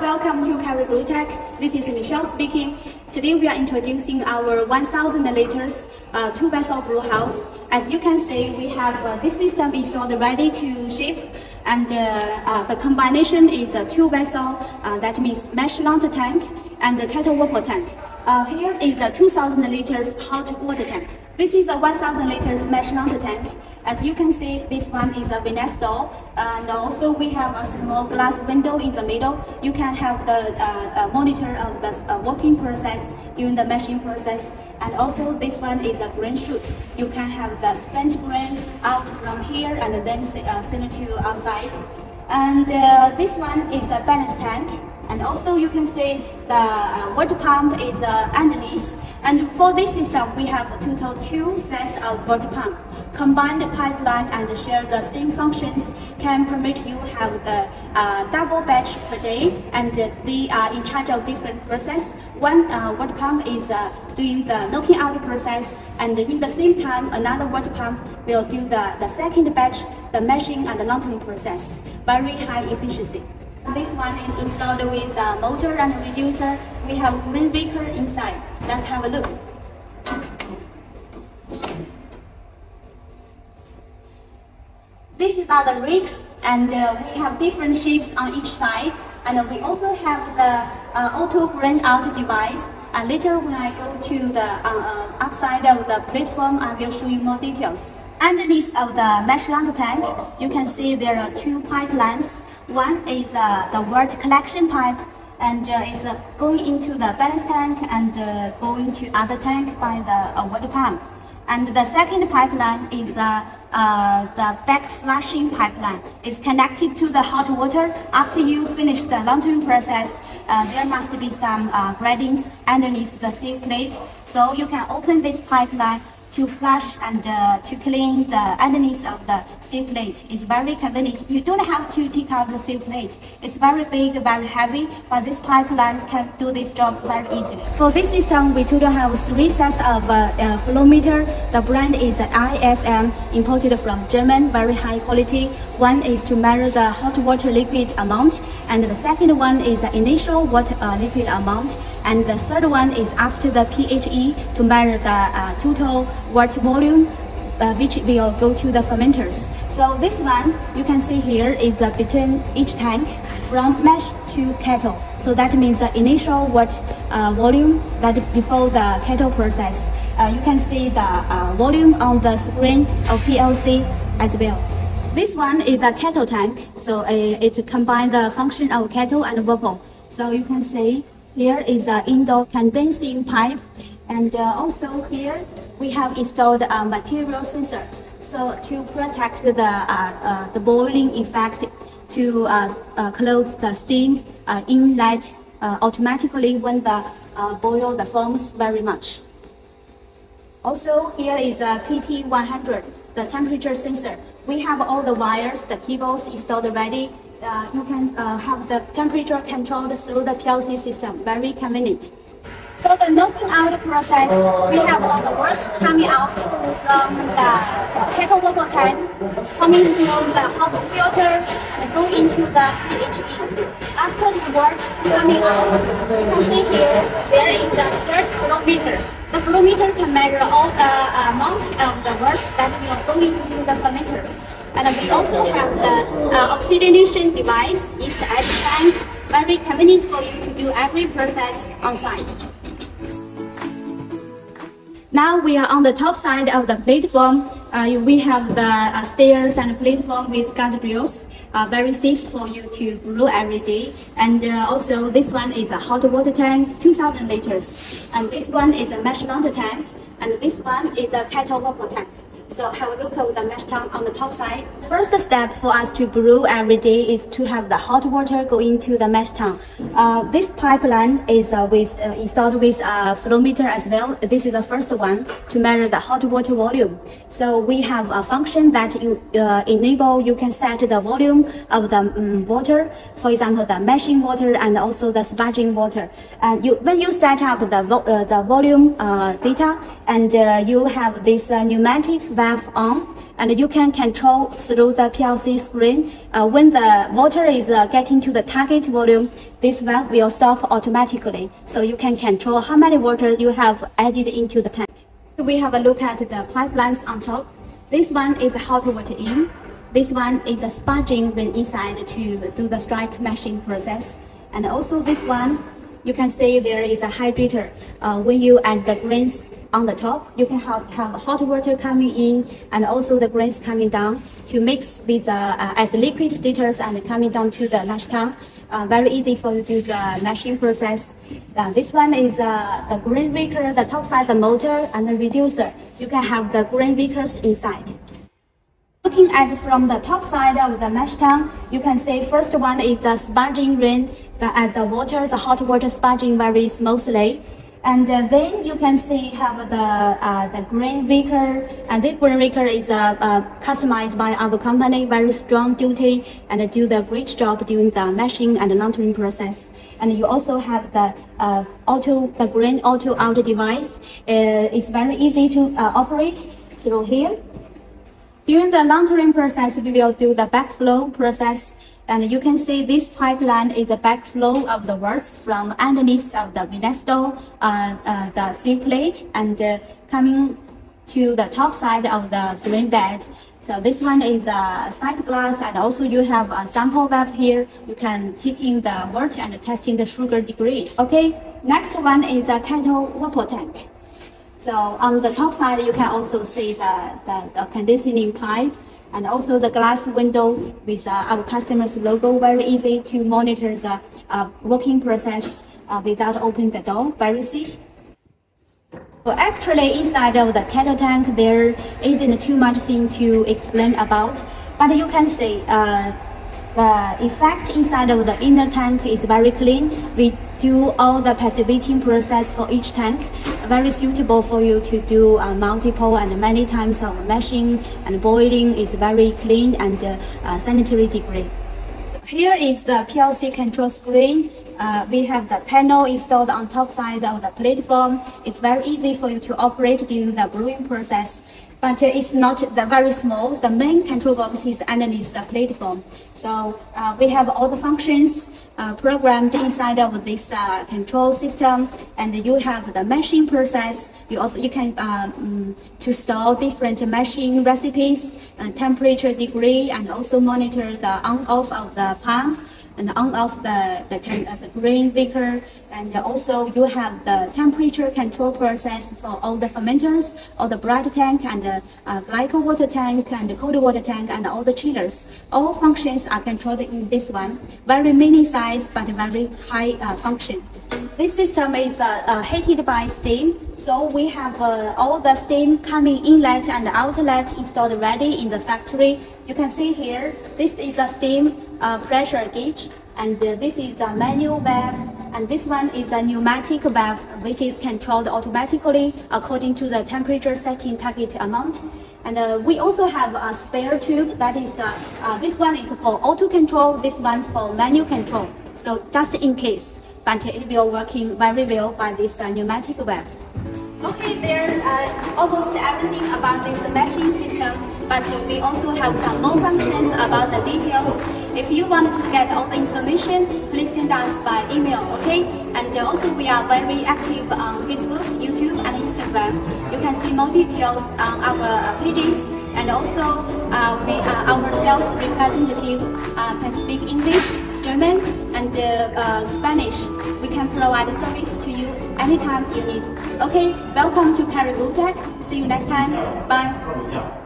Welcome to Carry Brewtech. This is Michelle speaking. Today we are introducing our 1000 liters uh, two vessel brew house. As you can see, we have uh, this system installed ready to ship and uh, uh the combination is a two vessel, uh, that means mash lauter tank and kettle whirlpool tank. Uh, here is a 2000 liters hot water tank. This is a 1000 liters mash lauter tank. As you can see, this one is a Venus door, and also we have a small glass window in the middle. You can have the uh, uh, monitor of the uh, working process during the mashing process. And also this one is a grain chute. You can have the spent grain out from here and then uh, send it to outside. And uh, this one is a balance tank. And also you can see the uh, water pump is underneath. And for this system, we have a total two sets of water pump. Combined pipeline and share the same functions can permit you have the uh, double batch per day and they are in charge of different process. One uh, water pump is uh, doing the knocking out process and in the same time another water pump will do the, the second batch, the mashing and the lautering process. Very high efficiency. This one is installed with a motor and reducer. We have grain raker inside. Let's have a look. This is the rigs and uh, we have different shapes on each side. And we also have the uh, auto grain out device. And later when I go to the uh, uh upside of the platform, I will show you more details. Underneath of the lauter tank, you can see there are two pipelines. One is uh, the water collection pipe and uh, is uh, going into the balance tank and uh, going to other tank by the uh, water pump. And the second pipeline is uh, uh, the back flushing pipeline. It's connected to the hot water. After you finish the lautering process, there must be some gratings underneath the sieve plate. So you can open this pipeline to flush and uh, to clean the underneath of the sieve plate. It's very convenient. You don't have to take out the sieve plate. It's very big, very heavy, but this pipeline can do this job very easily. For this system, we total have three sets of uh, uh, flow meter. The brand is IFM, imported from German, very high quality. One is to measure the hot water liquid amount, and the second one is the initial water uh, liquid amount, and the third one is after the PHE to measure the uh, total water volume uh, which will go to the fermenters. So this one you can see here is uh, between each tank from mash to kettle. So that means the initial water uh, volume that before the kettle process. Uh, you can see the uh, volume on the screen of PLC as well. This one is the kettle tank. So uh, it combines the function of kettle and whirlpool. So you can see here is an indoor condensing pipe and uh, also here we have installed a material sensor. So to protect the, uh, uh, the boiling effect to uh, uh, close the steam inlet automatically when the boil the foams very much. Also here is a PT100, the temperature sensor. We have all the wires, the cables installed ready. Uh, you can uh, have the temperature controlled through the PLC system, very convenient. For the knocking out process, we have all the worts coming out from the kettle whirlpool tank, coming through the hops filter and go into the PHE. After the wort coming out, you can see here, there is a third flow meter. The flow meter can measure all the uh, amount of the worts that will go into the fermenters. And we also have the uh, oxygenation device in the tank, very convenient for you to do every process on site. Now we are on the top side of the platform. Uh, we have the uh, stairs and platform with guardrails, uh, very safe for you to brew every day. And uh, also this one is a hot water tank, 2000 liters. And this one is a mash lauter tank. And this one is a kettle water tank. So have a look at the mesh tun on the top side. First step for us to brew every day is to have the hot water go into the mesh tun. Uh, this pipeline is uh, with, uh, installed with a flow meter as well. This is the first one to measure the hot water volume. So we have a function that you uh, enable, you can set the volume of the um, water, for example, the mashing water and also the sparging water. And you, when you set up the, vo uh, the volume uh, data and you have this pneumatic on and you can control through the PLC screen. Uh, when the water is uh, getting to the target volume, this valve will stop automatically. So you can control how many water you have added into the tank. We have a look at the pipelines on top. This one is the hot water in. This one is a sparging ring inside to do the strike meshing process. And also this one, you can see there is a hydrator. Uh, when you add the grains on the top, you can have, have hot water coming in and also the grains coming down to mix with uh, as liquid status and coming down to the mash tun. Uh, very easy for you to do the mashing process. Uh, this one is uh, the grain raker, the top side, the motor and the reducer. You can have the grain rakers inside. Looking at from the top side of the mash tun, you can see first one is the sparging ring. As the water, the hot water sparging very smoothly. And uh, then you can see have the uh, the grain raker, and this grain raker is uh, uh, customized by our company, very strong duty, and do the great job during the meshing and lautering process. And you also have the uh, auto, the grain auto out device. Uh, it's very easy to operate through here. During the lautering process, we will do the backflow process and you can see this pipeline is a backflow of the worts from underneath of the Vinesto, uh, uh, the sieve plate, and uh, coming to the top side of the grain bed. So this one is a sight glass, and also you have a sample valve here. You can take in the wort and testing the sugar degree. Okay, next one is a kettle vapor tank. So on the top side, you can also see the, the, the conditioning pipe and also the glass window with uh, our customer's logo, very easy to monitor the uh, working process uh, without opening the door, very safe. So actually inside of the kettle tank, there isn't too much thing to explain about, but you can see uh, the effect inside of the inner tank is very clean. We do all the passivating process for each tank, very suitable for you to do uh, multiple and many times of meshing and boiling is very clean and uh, uh, sanitary degree. So here is the PLC control screen. Uh, we have the panel installed on top side of the platform. It's very easy for you to operate during the brewing process but it's not the very small. The main control box is underneath the platform. So uh, we have all the functions uh, programmed inside of this uh, control system, and you have the meshing process. You also you can um, to store different meshing recipes, uh, temperature degree, and also monitor the on-off of the pump and on off the, the, uh, the grain raker. And also you have the temperature control process for all the fermenters, all the bright tank and the uh, glycol water tank and the cold water tank and all the chillers. All functions are controlled in this one. Very mini size, but very high uh, function. This system is uh, uh, heated by steam. So we have uh, all the steam coming inlet and outlet installed ready in the factory. You can see here, this is a steam uh, pressure gauge, and uh, this is a manual valve, and this one is a pneumatic valve, which is controlled automatically according to the temperature setting target amount. And uh, we also have a spare tube, that is, uh, uh, this one is for auto control, this one for manual control. So just in case, but it will working very well by this uh, pneumatic valve. Okay, there's almost everything about this meshing system, but we also have some more functions about the details. If you want to get all the information, please send us by email, okay? And also we are very active on Facebook, YouTube, and Instagram. You can see more details on our uh, pages. And also, uh, we, uh, our sales representative uh, can speak English, German, and uh, Spanish. We can provide service to you anytime you need. Okay, welcome to Carry Brewtech. See you next time. Bye.